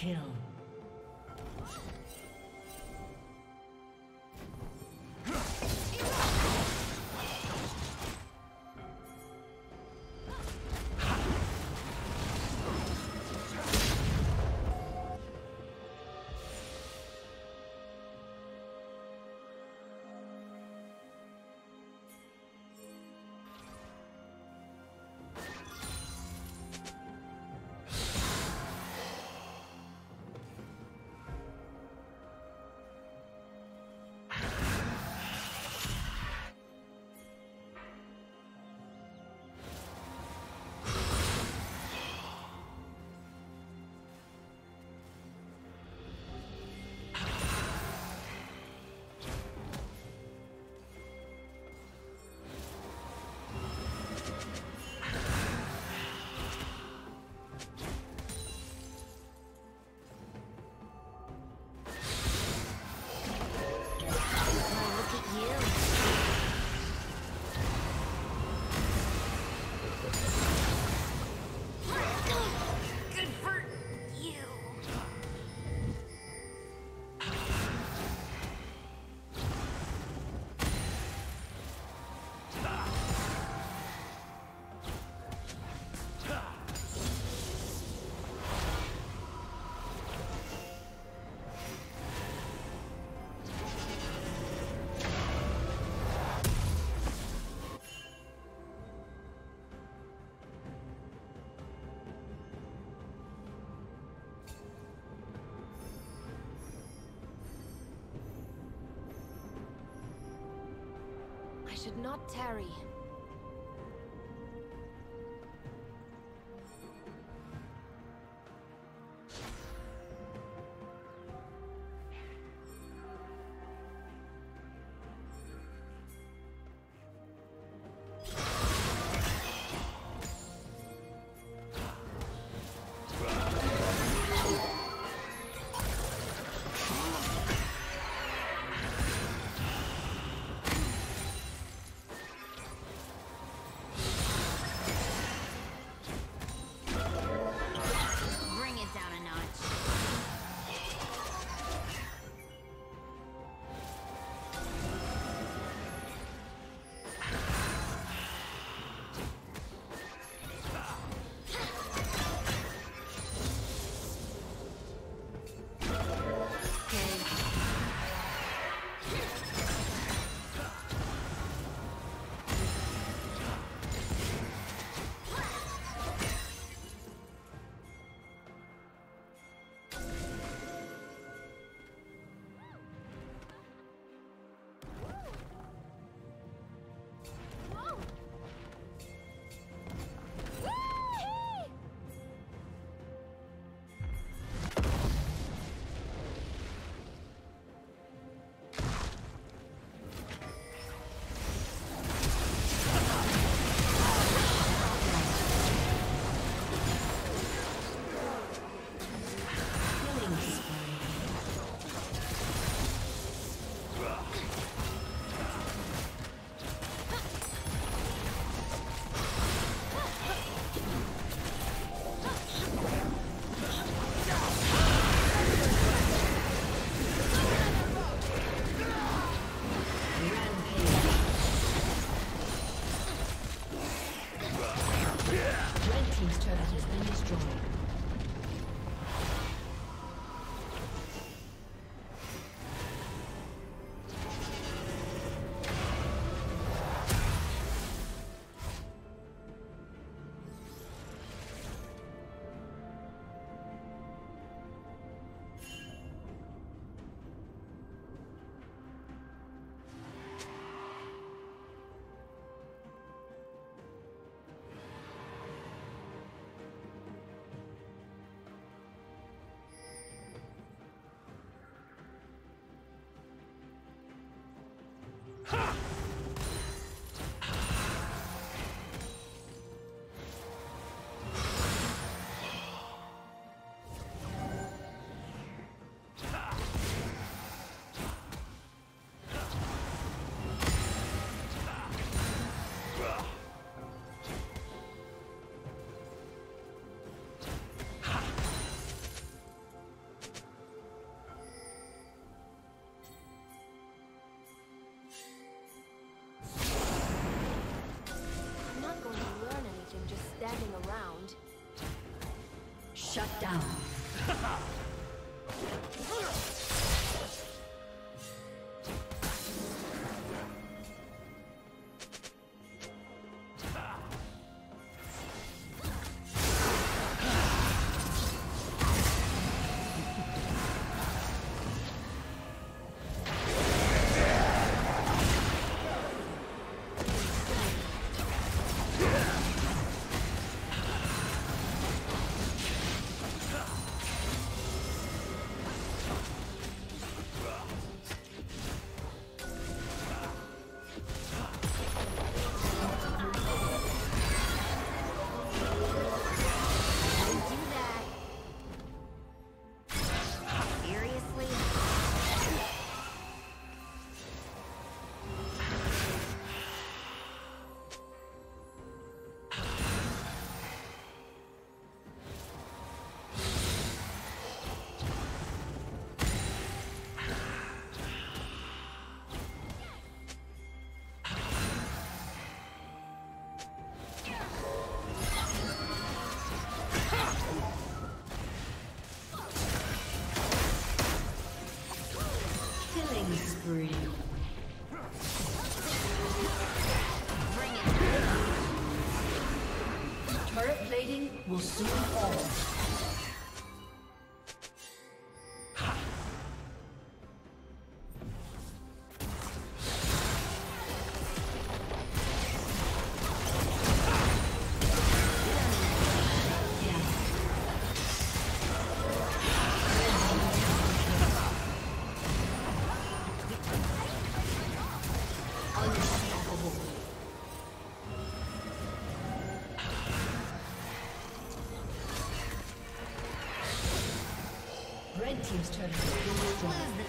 Kill. Should not tarry. Soon fall. Red Team's destroyed.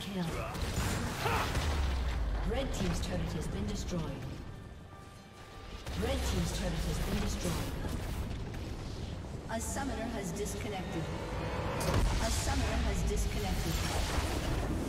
Kill. Red Team's turret has been destroyed. Red Team's turret has been destroyed. A summoner has disconnected. A summoner has disconnected.